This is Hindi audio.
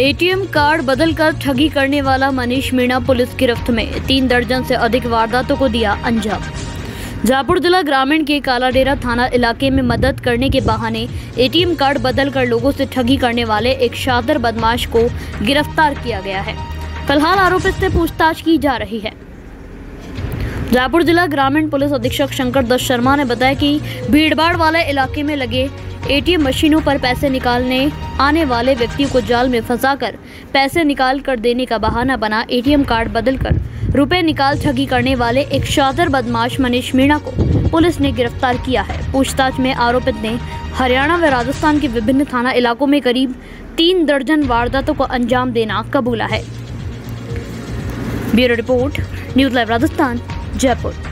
एटीएम कार्ड बदलकर ठगी करने वाला मनीष मीणा पुलिस गिरफ्त में। तीन दर्जन से अधिक वारदातों को दिया अंजाम। जयपुर जिला ग्रामीण के कालाडेरा थाना इलाके में मदद करने के बहाने एटीएम कार्ड बदलकर लोगों से ठगी करने वाले एक शादर बदमाश को गिरफ़्तार किया गया है। फ़िलहाल आरोपित से पूछताछ की जा रही है। जयपुर जिला ग्रामीण पुलिस अधीक्षक शंकर दत्त शर्मा ने बताया कि भीड़भाड़ वाले इलाके में लगे एटीएम मशीनों पर पैसे निकालने आने वाले व्यक्तियों को जाल में फंसाकर पैसे निकाल कर देने का बहाना बना एटीएम कार्ड बदलकर रुपए निकाल ठगी करने वाले एक शादर बदमाश मनीष मीणा को पुलिस ने गिरफ़्तार किया है। पूछताछ में आरोपित ने हरियाणा व राजस्थान के विभिन्न थाना इलाकों में करीब तीन दर्जन वारदातों को अंजाम देना कबूला है। Bureau report, news live Rajasthan. Jaipur.